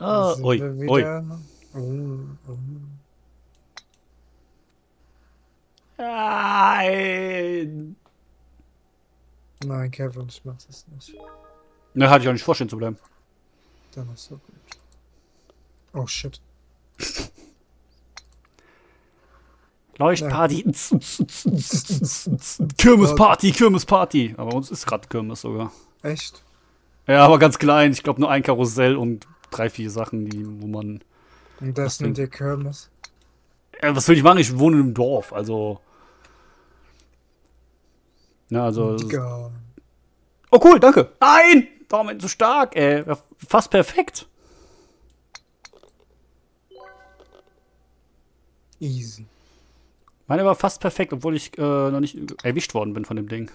Ah, ui, ui. oh. Nein. Nein, Kevin, ich mach das nicht. Ne, hatte ich auch nicht vorstellen zu bleiben. Dann ist so gut. Oh shit. Leuchtparty. Kirmesparty, Kirmesparty. Aber uns ist gerade Kirmes sogar. Echt? Ja, aber ganz klein. Ich glaube nur ein Karussell und drei, vier Sachen, die, wo man. Und das denn? ihr Kirmes? Ja, was will ich machen? Ich wohne im Dorf, also. Ja, also. Digga. Oh, cool, danke. Nein! Daumen zu stark, ey. Fast perfekt. Easy. Meine war fast perfekt, obwohl ich äh, noch nicht erwischt worden bin von dem Ding.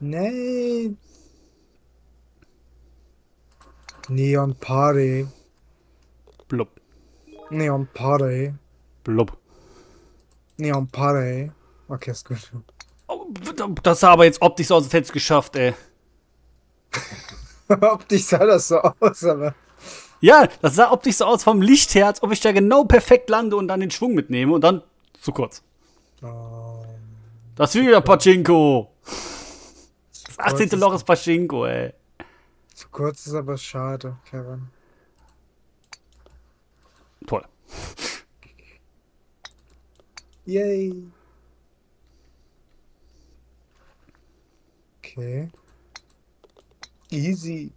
Nein. Neon Party. Blub, Neon Party. blub. Neon Party. Okay, ist gut. Oh, das sah aber jetzt optisch so aus, als hätte es geschafft, ey. Optisch sah das so aus, aber. Ja, das sah optisch so aus vom Licht her, als ob ich da genau perfekt lande und dann den Schwung mitnehme und dann zu kurz. Oh, Das ist wieder Pachinko. Das 18. kurz Loch ist Pachinko, ey. Zu kurz ist aber schade, Kevin. Toll. Yay. Okay. Easy.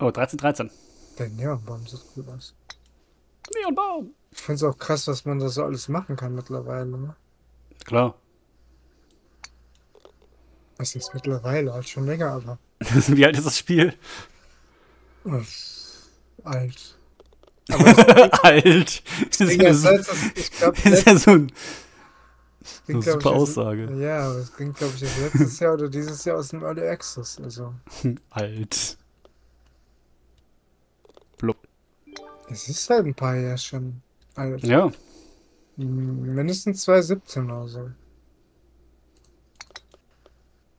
Oh, 13, 13. Der Neonbaum sieht cool aus. Neonbaum. Ich finde es auch krass, was man da so alles machen kann mittlerweile. Ne? Klar. Was ist mittlerweile? Halt schon länger, aber. Wie alt ist das Spiel? Alt. Aber das alt. Das ist Ding ja ist, so, das ist ja so ein, ging, so eine glaub super ich, Aussage. Ja, aber es ging, glaube ich, letztes Jahr oder dieses Jahr aus dem Early Access. Also, alt. Blub. es ist halt ein paar Jahre schon alt. Ja. Mindestens 2017 oder so.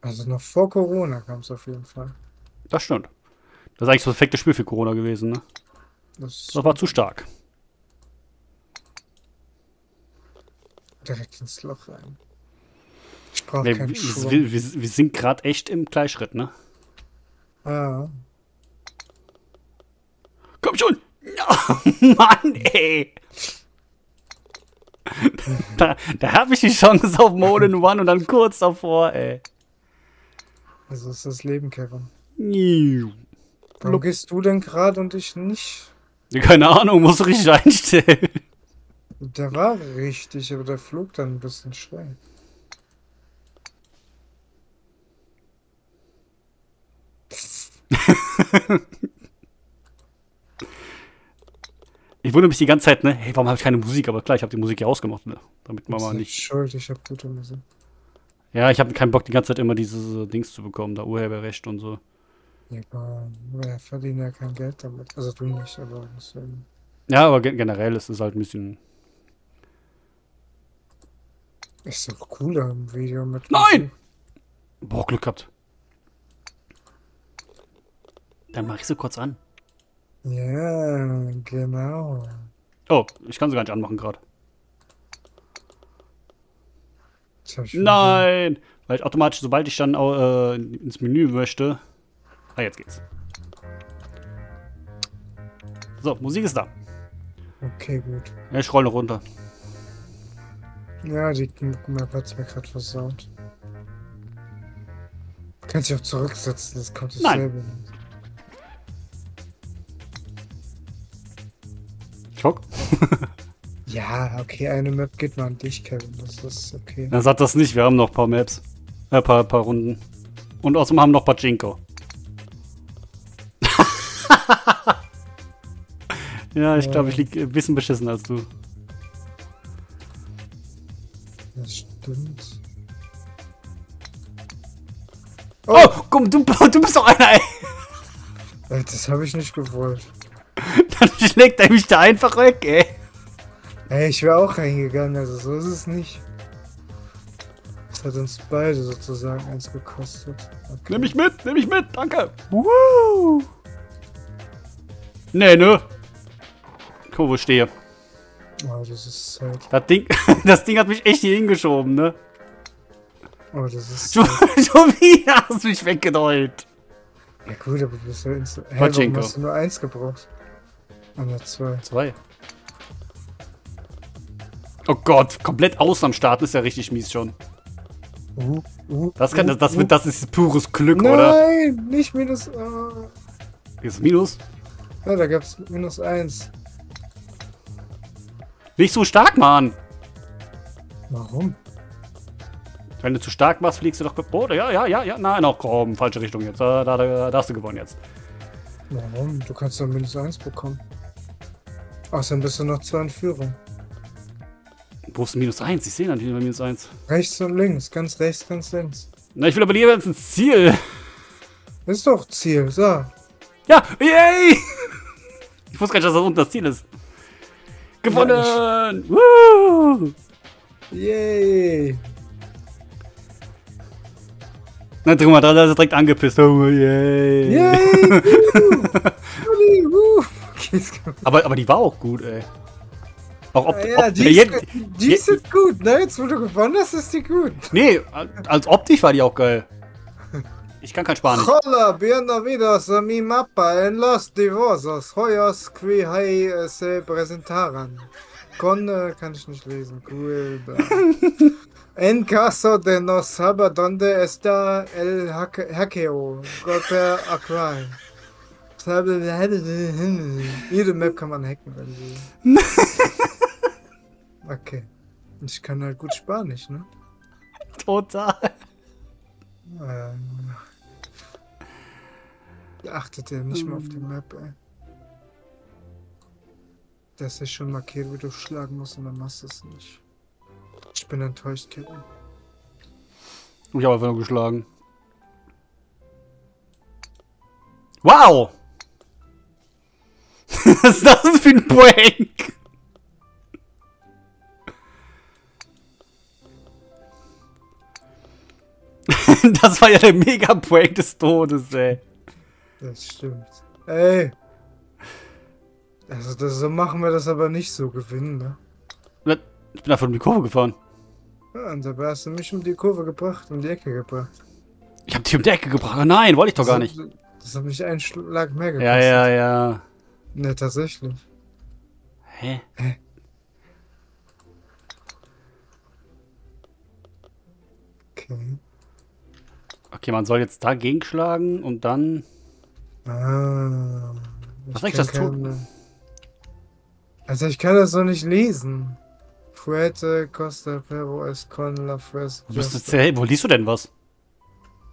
Also noch vor Corona kam es auf jeden Fall. Das stimmt. Das ist eigentlich das perfekte Spiel für Corona gewesen, ne? Das Das war zu stark. direkt ins Loch rein. Ich brauche Nee, keinen wir, wir, wir, wir sind gerade echt im Gleichschritt, ne? Ah, Komm schon! Ja, Mann, ey! Da, da habe ich die Chance auf Mode in One und dann kurz davor, ey. Also ist das Leben, Kevin. Warum gehst du denn gerade und ich nicht? Keine Ahnung, muss richtig einstellen. Der war richtig, aber der flog dann ein bisschen schräg. Ich wundere mich die ganze Zeit, ne? Hey, warum habe ich keine Musik? Aber klar, ich habe die Musik ja ausgemacht, ne? Damit man mal nicht. schuld, ich habe gute Musik. Ja, ich habe keinen Bock, die ganze Zeit immer diese Dings zu bekommen, da Urheberrecht und so. Ja, aber wir verdienen ja kein Geld damit. Also du nicht, aber deswegen. Ja, aber ge generell ist es halt ein bisschen. Ist doch cooler im Video mit. Nein! Boah, Glück gehabt. Dann mach ich sie kurz an. Musik. Ja, genau. Oh, ich kann sie gar nicht anmachen gerade. Das hab ich schon Nein! Weil ich automatisch, sobald ich dann äh, ins Menü möchte. Ah, jetzt geht's. So, Musik ist da. Okay, gut. Ja, ich roll noch runter. Ja, die Map hat's mir gerade versaut. Kannst dich auch zurücksetzen, das kommt Nein. dasselbe. Schock. Ja, okay, eine Map geht mal an dich, Kevin. Das ist okay. Dann sagt das nicht, wir haben noch ein paar Maps. Äh, paar, paar Runden. Und außerdem haben wir noch Pachinko. ja, ich glaube, ich lieg ein bisschen beschissen als du. Das stimmt. Oh, komm, du, du bist doch einer, ey. Äh, Das habe ich nicht gewollt. Dann schlägt er mich da einfach weg, ey. Ey, ich wäre auch reingegangen, also so ist es nicht. Das hat uns beide sozusagen eins gekostet. Okay. Nimm mich mit, nimm mich mit, danke. Woo. Nee, ne? Guck, wo ich stehe. Oh, das ist Zeit. Das Ding, das Ding hat mich echt hier hingeschoben, ne? Oh, das ist Schon, Zeit. schon wieder hast du mich weggedreht. Ja gut, aber du bist ja ins... Hä, Pachenko. warum hast du nur eins gebraucht? Ne, zwei. Zwei. Oh Gott, komplett außen am Starten ist ja richtig mies schon. Das kann, das, das wird, das ist pures Glück, oder? Nein, nicht minus... ah. Ist Minus? Ja, da gab's minus eins. Nicht so stark, Mann. Warum? Wenn du zu stark machst, fliegst du doch. Oh, ja, ja, ja, ja. Nein, noch komm, falsche Richtung jetzt. Da, da, da, da hast du gewonnen jetzt. Warum? Du kannst doch minus eins bekommen. Außerdem bist du noch zwei in Führung. Wo ist minus eins? Ich sehe natürlich bei minus eins. Rechts und links, ganz rechts, ganz links. Na, ich will aber lieber ins Ziel. Ist doch Ziel, so. Ja, yay! Ich wusste gar nicht, dass das unten das Ziel ist. Gewonnen! Woo! Yay! Na, guck mal, da ist er direkt angepisst. Oh, yay! Yay! Gut. Aber, aber die war auch gut, ey. Auch ob, Ja, ob die, ist, jetzt, die ist jetzt gut, ne? Jetzt, wo du gewonnen hast, ist die gut. Nee, als optisch war die auch geil. Ich kann kein Spanisch. Hola, bienvenidos a mi mapa en los divorcios. Hoyos qui hay eh, se presentaran. Con, äh, kann ich nicht lesen. Cool. En caso de no saber donde está el hack- hackeo, golpe aquai. Jede Map kann man hacken, wenn sie. Okay. Ich kann halt gut Spanisch, ne? Total. Ähm, achtet ihr nicht mehr auf die Map, ey. Das ist schon markiert, wie du schlagen musst und dann machst du es nicht. Ich bin enttäuscht, Kevin. Ich habe einfach nur geschlagen. Wow! Was ist das für ein Prank? Das war ja der Mega-Prank des Todes, ey. Das stimmt. Ey! Also das, so machen wir das aber nicht so gewinnen, ne? Ich bin einfach um die Kurve gefahren. Ja, und dabei hast du mich um die Kurve gebracht, um die Ecke gebracht. Ich habe dich um die Ecke gebracht. Nein, wollte ich doch gar nicht. Das, das hat mich einen Schlag mehr gekostet. Ja, ja, ja. Ne, tatsächlich. Hä? Okay. Okay, man soll jetzt dagegen schlagen und dann. Ah. Was soll ich das tun? keine- Also ich kann das so nicht lesen. Fuerte, Costa, Perro, Escon, La Fres. Wo, liest du denn was?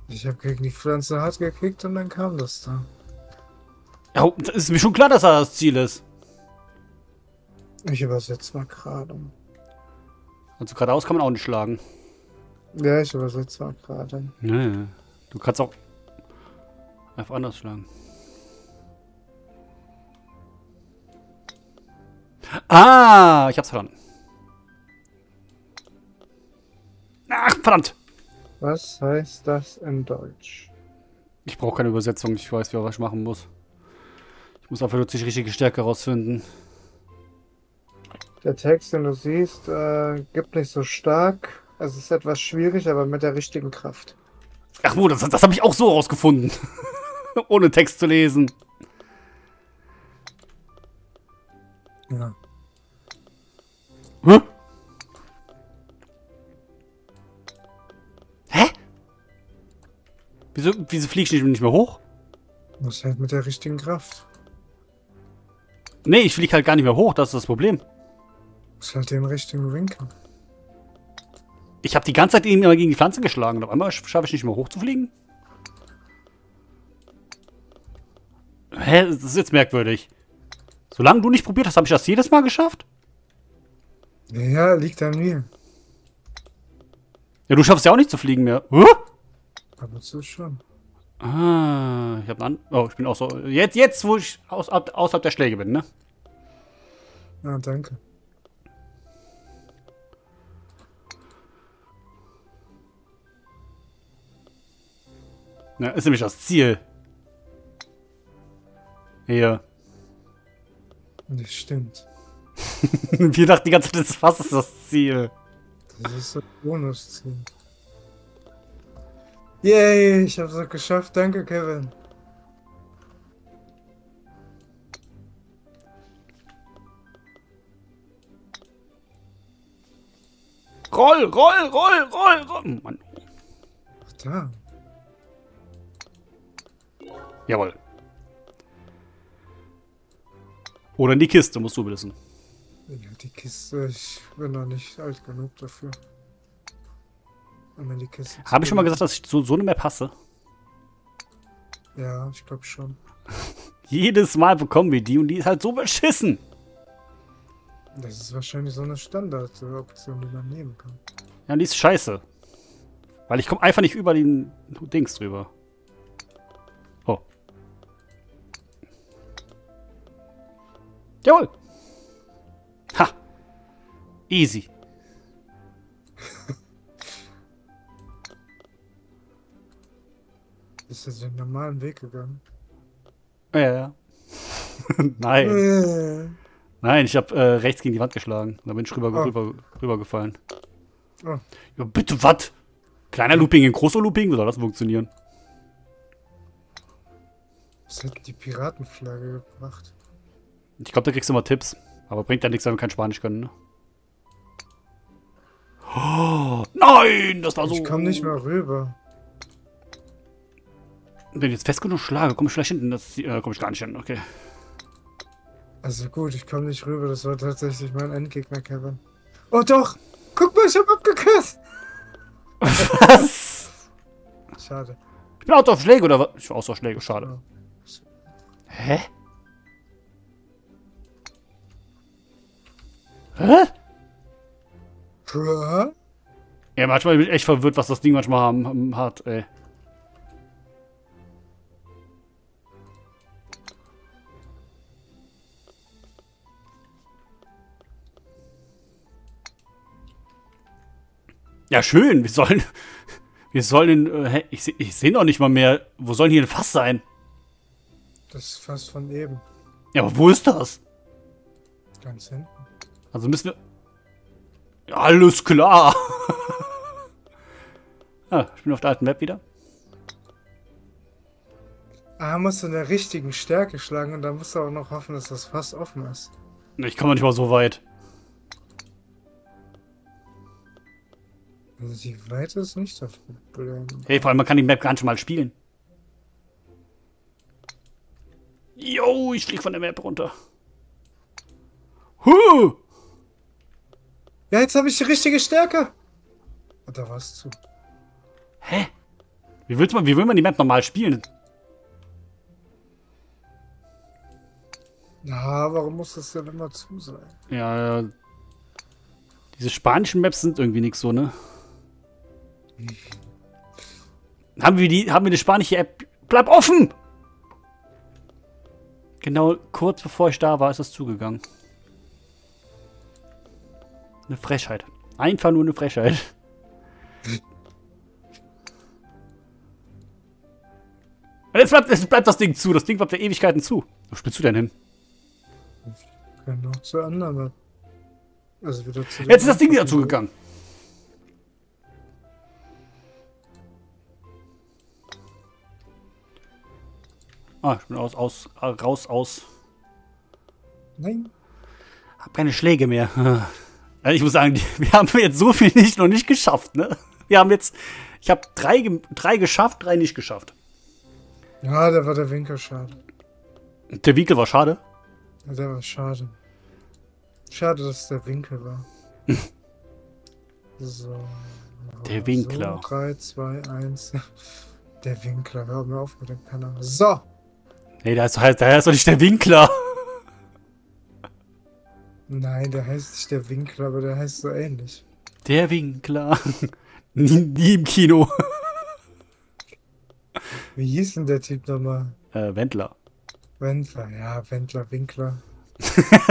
Ich habe gegen die Pflanze hart gekickt und dann kam das da. Ja, ist mir schon klar, dass das das Ziel ist. Ich übersetze mal gerade. Also geradeaus kann man auch nicht schlagen. Ja, ich übersetze mal gerade. Nee. Du kannst auch einfach anders schlagen. Ah, ich hab's verstanden. Ach, verdammt. Was heißt das in Deutsch? Ich brauche keine Übersetzung. Ich weiß, was ich machen muss. Ich muss einfach nur die richtige Stärke rausfinden. Der Text, den du siehst, äh, gibt nicht so stark. Es ist etwas schwierig, aber mit der richtigen Kraft. Ach, wo, das, das habe ich auch so rausgefunden. Ohne Text zu lesen. Ja. Hä? Hä? Wieso, wieso flieg ich nicht, mehr hoch? Muss halt mit der richtigen Kraft. Nee, ich flieg halt gar nicht mehr hoch, das ist das Problem. Muss halt den richtigen Winkel. Ich habe die ganze Zeit immer gegen die Pflanze geschlagen und auf einmal schaffe ich nicht mehr hoch zu fliegen. Hä? Das ist jetzt merkwürdig. Solange du nicht probiert hast, habe ich das jedes Mal geschafft? Ja, liegt an mir. Ja, du schaffst ja auch nicht zu fliegen mehr. Huh? Ab und zu schon. Ah, ich habe einen. Oh, ich bin auch so. Jetzt, jetzt, wo ich aus, außerhalb der Schläge bin, ne? Ja, danke. Ja, ist nämlich das Ziel. Hier. Das stimmt. Wir dachten die ganze Zeit, das Fass ist das Ziel. Das ist ein Bonusziel. Yay, ich hab's geschafft. Danke, Kevin. Roll, roll, roll, roll, roll. Mann. Ach, da. Jawohl. Oder in die Kiste, musst du wissen. Ja, die Kiste, ich bin noch nicht alt genug dafür. Um die Kiste Habe ich schon mal gesagt, dass ich zu so eine Map hasse? Ja, ich glaube schon. Jedes Mal bekommen wir die und die ist halt so beschissen. Das ist wahrscheinlich so eine Standard-Option, die man nehmen kann. Ja, und die ist scheiße. Weil ich komme einfach nicht über den Dings drüber. Jawohl. Ha. Easy. Ist das den normalen Weg gegangen? Ja, ja. Nein. Nein, ich habe äh, rechts gegen die Wand geschlagen. Da bin ich rüber, Oh. rüber, rübergefallen. Oh. Ja, bitte, was? Kleiner Looping in großer Looping? Wie soll das funktionieren? Was hat die Piratenflagge gebracht? Ich glaube, da kriegst du mal Tipps. Aber bringt ja nichts, wenn wir kein Spanisch können, ne? Oh, nein, das war so. Ich komme nicht mehr rüber. Wenn ich jetzt fest genug schlage, komme ich vielleicht hinten. Das äh, komme ich gar nicht hin. Okay. Also gut, ich komme nicht rüber. Das war tatsächlich mein Endgegner, Kevin. Oh doch! Guck mal, ich hab abgekürzt! Was? Schade. Ich bin out auf Schläge oder was? Ich war aus auf Schläge, schade. Hä? Hä? Bruh? Ja, manchmal bin ich echt verwirrt, was das Ding manchmal haben, hat, ey. Ja, schön. Wir sollen. Wir sollen. Äh, hä? ich ich sehe noch nicht mal mehr. Wo soll hier ein Fass sein? Das fast von eben. Ja, aber wo ist das? Ganz hinten. Also müssen wir. Ja, alles klar. ah, ich bin auf der alten Map wieder. Ah, musst du in der richtigen Stärke schlagen und dann musst du auch noch hoffen, dass das Fass offen ist. Ich komme nicht mal so weit. Also die Weite ist nicht das Problem. Hey, vor allem, man kann die Map gar nicht mal spielen. Yo, ich flieg von der Map runter. Huh! Ja, jetzt habe ich die richtige Stärke. Und da war es zu. Hä? Wie, willst man, wie will man die Map normal spielen? Na, warum muss das denn immer zu sein? Ja, ja. Diese spanischen Maps sind irgendwie nix so, ne? Haben wir die, haben wir eine spanische App? Bleib offen! Genau kurz bevor ich da war, ist das zugegangen. Eine Frechheit. Einfach nur eine Frechheit. Und Jetzt bleibt, jetzt bleibt das Ding zu. Das Ding bleibt der Ewigkeiten zu. Wo spielst du denn hin? Können noch zur anderen Map. Also wieder zu Jetzt ist das Ding wieder zugegangen. Ah, ich bin aus, aus, raus, aus. Nein. Hab keine Schläge mehr. Also ich muss sagen, wir haben jetzt so viel nicht noch nicht geschafft, ne? Wir haben jetzt, ich habe drei, drei geschafft, drei nicht geschafft. Ja, da war der Winkel schade. Der Winkel war schade. Ja, der war schade. Schade, dass es der Winkel war. so. Der Winkler. So, 3, 2, 1. Der Winkler, hör mir auf mit dem Penner. So. Nee, da da ist doch nicht der Winkler. Nein, der heißt nicht der Winkler, aber der heißt so ähnlich. Der Winkler. nie, nie im Kino. Wie hieß denn der Typ nochmal? Äh, Wendler. Wendler, ja, Wendler, Winkler.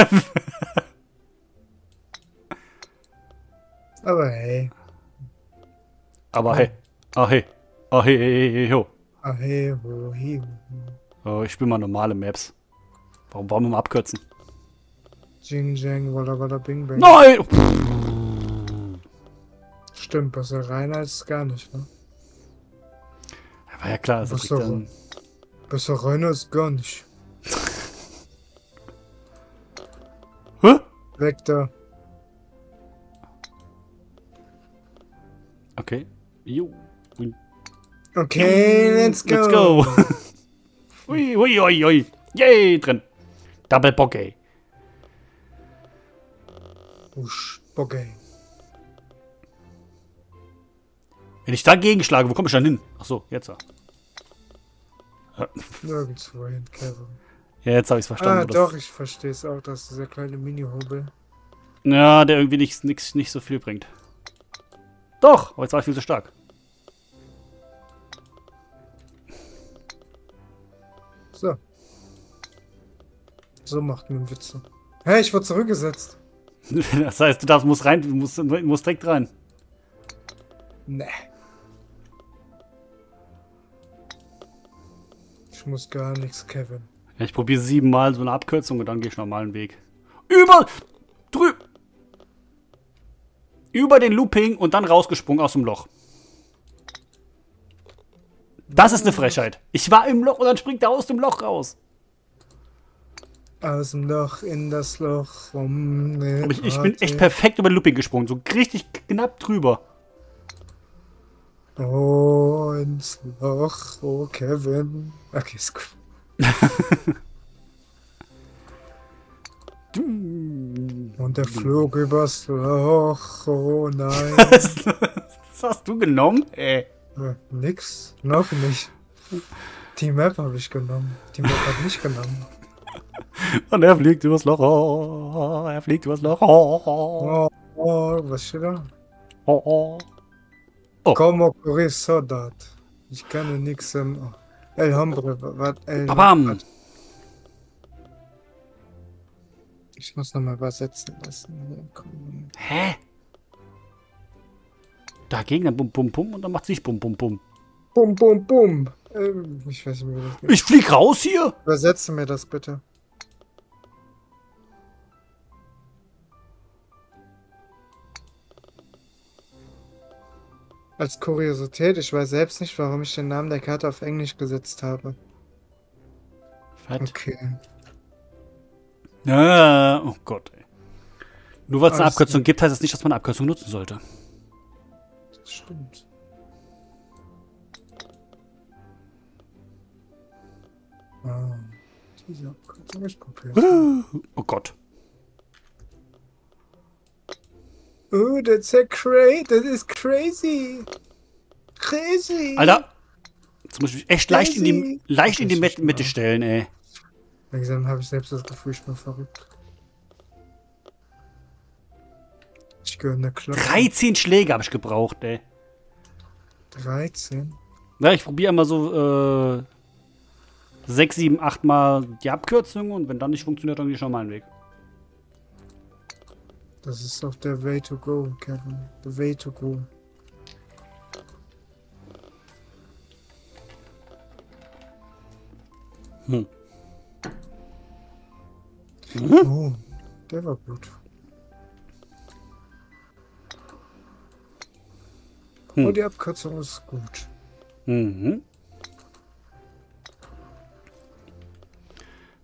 aber hey. Aber hey. Ah, hey. Ah, hey, hey, hey, hey, ho. Ah, hey, ho, hi, ho. Oh, ich spiele mal normale Maps. Warum, warum immer abkürzen? Jing Jang, Walla Walla Bing Bang. Nein! Stimmt, besser rein als gar nicht, ne? War ja klar, dass er so? dann. Besser rein als gar nicht. Hä? Weg da. Okay. Jo. Okay, let's go. Let's go. ui, ui, ui, ui. Yay, drin. Double Bogey. Usch, okay. Wenn ich dagegen schlage, wo komme ich dann hin? Ach so, jetzt. ja. Nirgendwo hin, Kevin. Ja, jetzt habe ich es verstanden. Ah, doch, ich verstehe es auch, dass dieser kleine Mini-Hobel. Ja, der irgendwie nicht, nicht, nicht so viel bringt. Doch, aber jetzt war ich viel zu stark. So. So macht man Witze. Hä, ich wurde zurückgesetzt. Das heißt, du darfst, musst rein, du musst, musst direkt rein. Ne. Ich muss gar nichts, Kevin. Ja, ich probiere siebenmal so eine Abkürzung und dann gehe ich normalen Weg. Über, drü, über den Looping und dann rausgesprungen aus dem Loch. Das ist eine Frechheit. Ich war im Loch und dann springt er aus dem Loch raus. Aus dem Loch in das Loch rum. Ne ich, ich bin echt perfekt über Looping gesprungen. So richtig knapp drüber. Oh, ins Loch. Oh, Kevin. Okay, ist gut. Und er flog übers Loch. Oh nein. Was hast du genommen? Ey. Äh, Nix. Noch nicht. Die Map habe ich genommen. Die Map hat mich genommen. Und er fliegt übers Loch. Oh, er fliegt übers Loch. Oh, Oh, oh was steht da? oh, oh. Como correr Soldat. Ich kann nix. Ähm, El Hombre. Was? El Babam. Ich muss nochmal übersetzen lassen. Hä? Dagegen dann bum bum bum und dann macht sich bum bum bum. Bum, bum, bum. Ähm, ich weiß nicht, geht. Ich flieg raus hier. Übersetze mir das bitte. Als Kuriosität, ich weiß selbst nicht, warum ich den Namen der Karte auf Englisch gesetzt habe. Fett. Okay. Ja, oh Gott, ey. Nur weil es eine Abkürzung gibt, heißt es nicht, dass man eine Abkürzung nutzen sollte. Das stimmt. Ah, diese Abkürzung ist komplett. Oh Gott. Oh, that's a crazy. That is crazy. Crazy. Alter. Jetzt muss ich mich echt leicht in die, leicht in die Das ist Mitte Mitte stellen, ey. Langsam habe ich selbst das Gefühl, ich bin verrückt. Ich gehöre in der Klasse. 13 Schläge habe ich gebraucht, ey. 13? Ja, ich probiere immer so äh, 6, 7, 8 Mal die Abkürzung und wenn dann nicht funktioniert, dann gehe ich normalen Weg. Das ist doch der Way to go, Kevin. The way to go. Hm. Oh, der war gut. Hm. Oh, die Abkürzung ist gut. Mhm.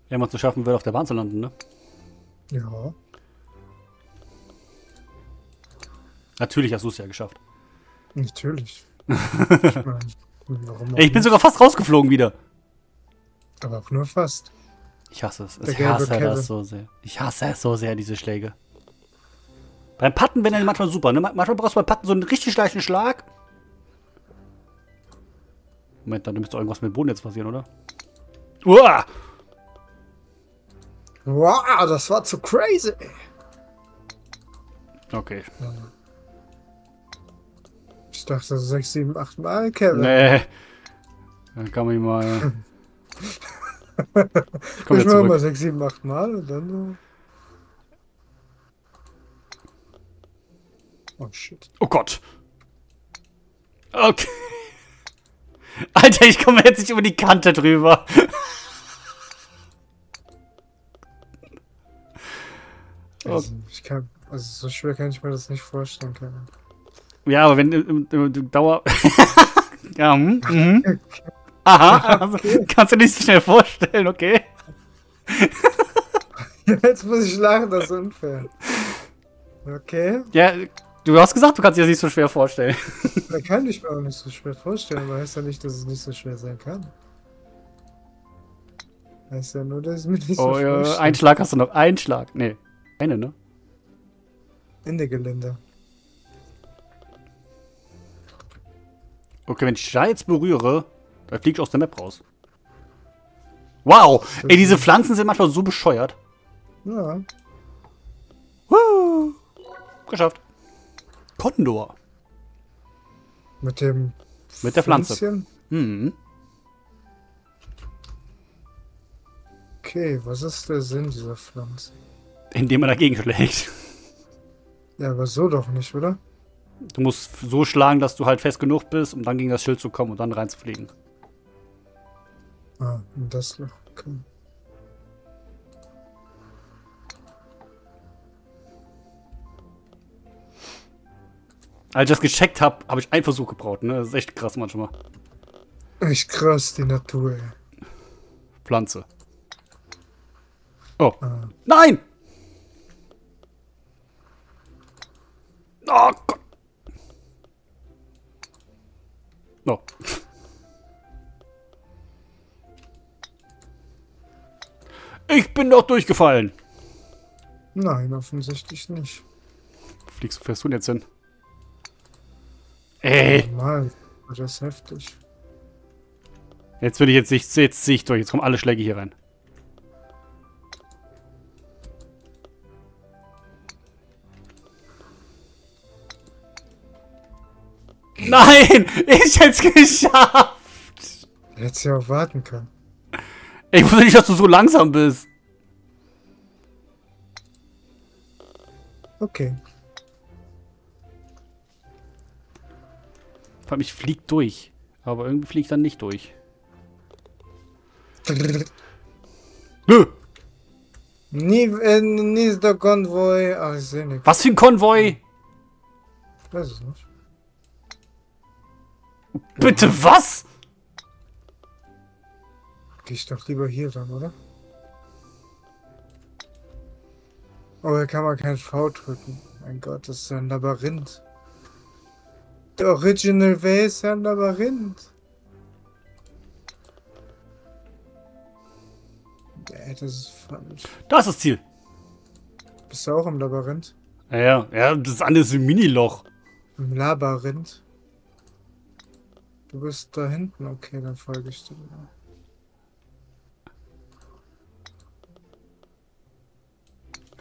Wenn man es so schaffen würde, auf der Bahn zu landen, ne? Ja. Natürlich hast du es ja geschafft. Natürlich. ich mein, Ey, ich bin sogar fast rausgeflogen wieder. Aber auch nur fast. Ich hasse es. Der Ich hasse Kevin. das so sehr. Ich hasse es so sehr, diese Schläge. Beim Patten werden die manchmal super, ne? Manchmal brauchst du beim Patten so einen richtig leichten Schlag. Moment, dann müsste irgendwas mit dem Boden jetzt passieren, oder? Uah! Wow, das war zu crazy. Okay. Ich dachte 6, 7, 8 Mal, Kevin. Nee. Dann kann man ihn mal. Ich komm ich jetzt mache mal. 6, 7, 8 Mal und dann. Oh shit. Oh Gott. Okay. Alter, ich komme jetzt nicht über die Kante drüber. Also, ich kann, also so schwer kann ich mir das nicht vorstellen. Können. Ja, aber wenn du, du, Dauer. ja, hm, mhm. Aha, also, kannst du nicht so schnell vorstellen, okay? Jetzt muss ich lachen, das ist unfair. Okay. Ja, du hast gesagt, du kannst dir das nicht so schwer vorstellen. Da kann ich mir auch nicht so schwer vorstellen, aber heißt ja nicht, dass es nicht so schwer sein kann. Heißt ja nur, dass es mir nicht so Oh, schwer ja, steht. einen Schlag hast du noch. Einen Schlag. Nee. Eine, ne? Ende Gelände. Okay, wenn ich da jetzt berühre, da fliegt aus der Map raus. Wow! Ey, diese Pflanzen sind manchmal so bescheuert. Ja. Woo! Geschafft. Kondor. Mit dem. Mit der Pflanze. Pflänzchen? Hm. Okay, was ist der Sinn dieser Pflanze? Indem man dagegen schlägt. Ja, aber so doch nicht, oder? Du musst so schlagen, dass du halt fest genug bist, um dann gegen das Schild zu kommen und dann reinzufliegen. Ah, in das Loch. Okay. Als ich das gecheckt habe, habe ich einen Versuch gebraucht, ne? Das ist echt krass manchmal. Echt krass, die Natur. ey. Pflanze. Oh. Ah. Nein! Oh Gott. No. Ich bin doch durchgefallen. Nein, offensichtlich nicht. Wo fliegst du, fährst du denn jetzt hin? Ey, Normal. Das ist heftig. jetzt will ich jetzt nicht, jetzt sehe ich durch. Jetzt kommen alle Schläge hier rein. Nein! Ich hätte es geschafft! Hättest ja auch warten können. Ich wusste nicht, dass du so langsam bist. Okay. Vor allem, ich flieg durch. Aber irgendwie fliegt dann nicht durch. Nö! Nie, äh, nie ist der Konvoi. Ach, ich seh nix. Was für ein Konvoi? Ich weiß es nicht. Bitte was? Geh ich doch lieber hier dann, oder? Oh, hier kann man kein V drücken. Mein Gott, das ist ein Labyrinth. Der Original Way ist ja ein Labyrinth. Ey, das ist falsch. Da ist das Ziel. Bist du auch im Labyrinth? Ja, ja, ja, das andere ist ein Miniloch. Im Labyrinth? Du bist da hinten, okay, dann folge ich dir.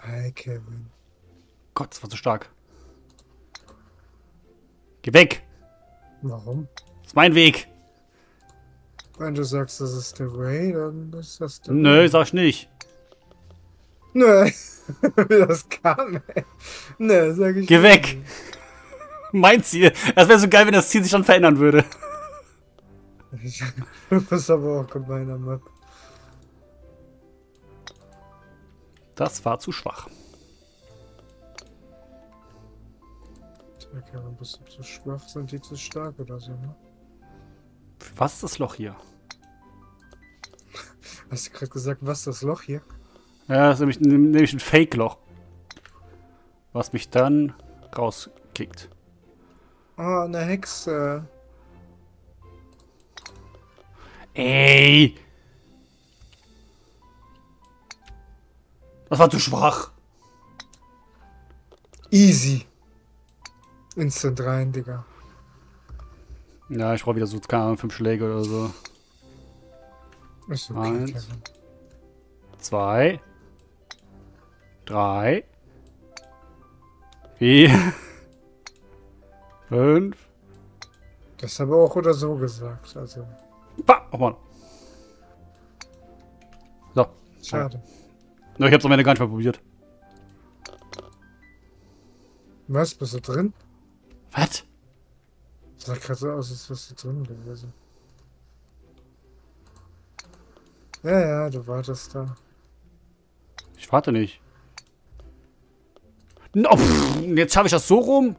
Hi, Kevin. Gott, das war zu stark. Geh weg! Warum? Das ist mein Weg. Wenn du sagst, das ist der Way, dann ist das der Nö, sag ich nicht. Nö. Wie das kam, ey. Nö, sag ich Geh nicht. weg. Mein Ziel. Das wäre so geil, wenn das Ziel sich dann verändern würde. Du bist aber auch gemein am Map. Das war zu schwach. Kevin, bist du zu schwach? Sind die zu stark oder so, ne? Was ist das Loch hier? Hast du gerade gesagt, was ist das Loch hier? Ja, das ist nämlich, nämlich ein Fake-Loch. Was mich dann rauskickt. Oh, eine Hexe. Ey! Das war zu schwach. Easy. Instant rein, Digga. Ja, ich brauche wieder so, keine Ahnung, fünf Schläge oder so. Ist okay, Eins. Kevin. Zwei. Drei. Vier. Fünf. Das aber auch oder so gesagt. Also, Pa! Oh Mann. So. schade. Na, ich hab's am Ende gar nicht mal probiert. Was? Bist du drin? Was? Sah gerade so aus, als wärst du drin gewesen. Ja, ja, du wartest da. Ich warte nicht. No, pff, jetzt schaffe ich das so rum.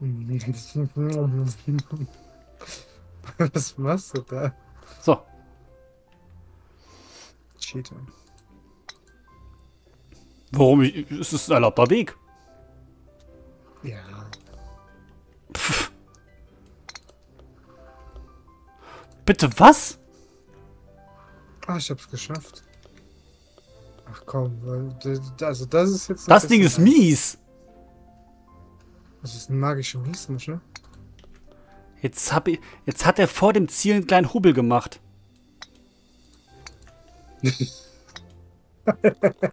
Was machst du da? So. Cheater. Warum? Ich, es ist ein erlaubter Weg. Ja. Pff. Bitte was? Ah, ich hab's geschafft. Ach komm, also das ist jetzt. Das Ding ist mies. Das ist ein magischer Miesmusch, ne? Jetzt, hab ich, jetzt hat er vor dem Ziel einen kleinen Hubbel gemacht.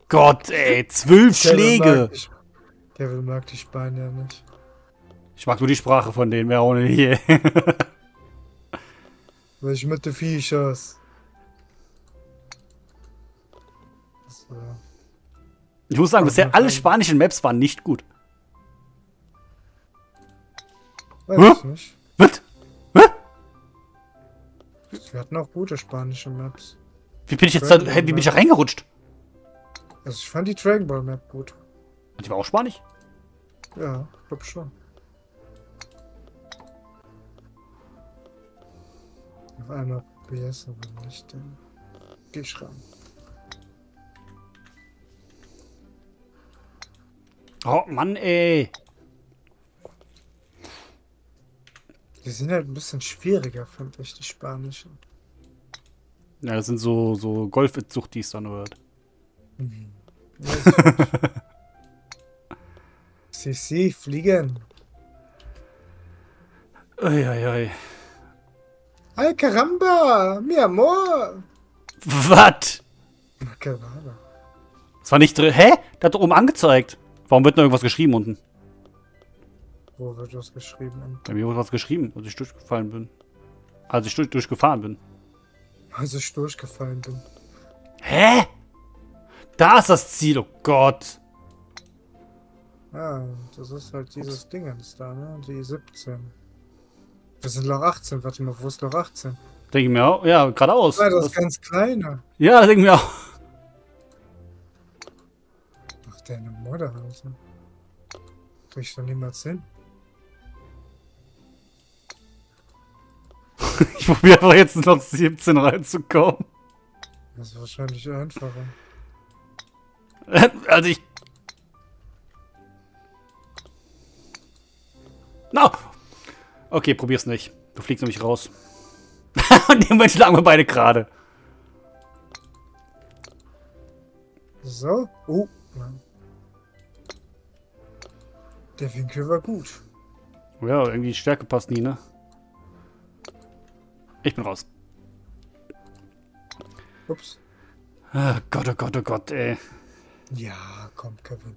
Gott, ey, zwölf Schläge. Mag die, Kevin mag die Spanier nicht. Ich mag nur die Sprache von denen, wer ohne hier. Weil ich mit den Viechers. So. Ich muss sagen, bisher alle spanischen Maps waren nicht gut. Weiß Hä? ich nicht. Wir hatten auch gute spanische Maps. Wie bin ich jetzt da, hä, wie bin ich da reingerutscht? Also ich fand die Dragon Ball Map gut. Die war auch spanisch. Ja, glaub schon. Auf einmal PS, aber nicht den. Geh ich ran. Oh Mann, ey. Die sind halt ein bisschen schwieriger, finde ich, die spanischen. Ja, das sind so, so Golfzucht, die es dann hört. Nicht. Sie, sie, fliegen. Uiuiui. Ay, caramba! Mi amor! Was? Das war nicht drin. Hä? Der hat doch oben angezeigt. Warum wird noch irgendwas geschrieben unten? Wo wird was geschrieben? Bei mir wurde was geschrieben, als ich durchgefallen bin. Als ich durch, durchgefahren bin. als ich durchgefallen bin. Hä? Da ist das Ziel, oh Gott. Ja, das ist halt dieses Dingens da, ne? Die 17. Wir sind Loch 18. Warte mal, wo ist Loch 18? Denke ich mir auch. Ja, geradeaus. Ah, das Das- ist ganz kleiner. ja, das denke ich mir auch. Ach, deine Mutter, Alter. Krieg ich doch niemals hin. Ich probiere einfach jetzt noch 17 reinzukommen. Das ist wahrscheinlich einfacher. Also ich. No! Okay, probier's nicht. Du fliegst nämlich raus. Und dem Moment schlagen wir beide gerade. So. Oh, Mann. Der Winkel war gut. Ja, irgendwie die Stärke passt nie, ne? Ich bin raus. Ups. Ah, Gott, oh Gott, oh Gott, ey. Ja, komm, Kevin.